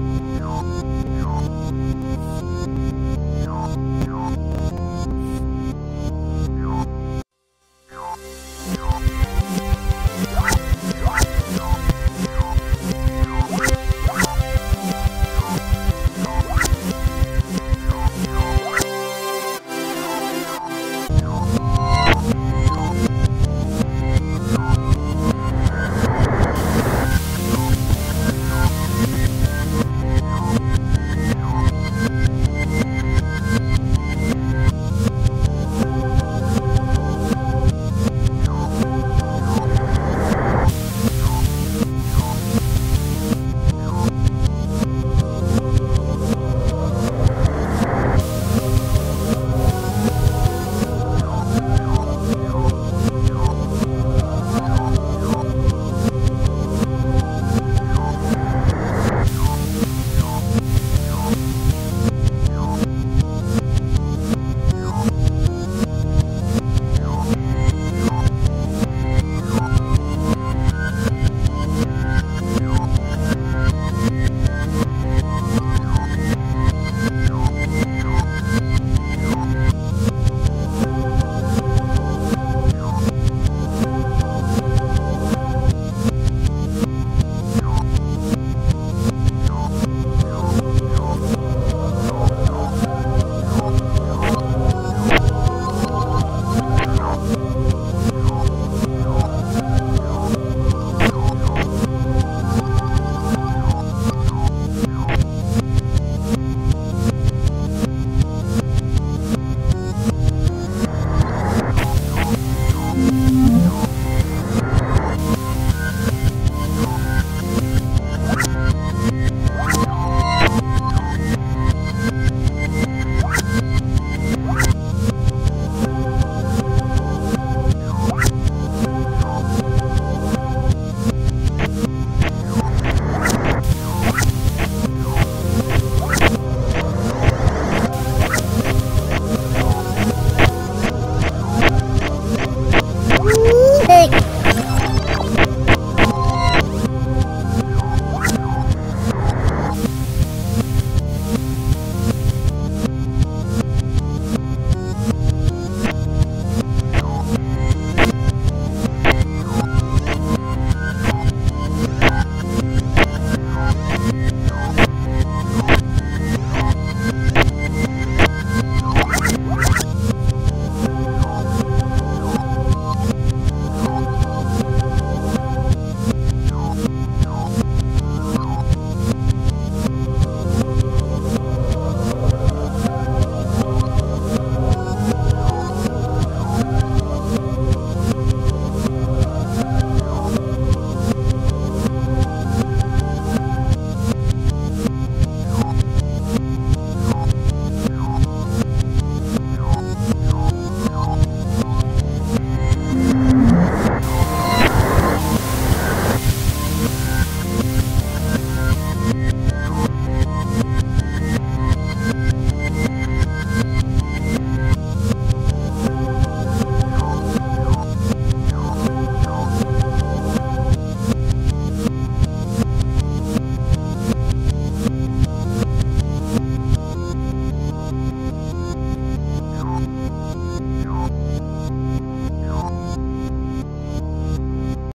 you.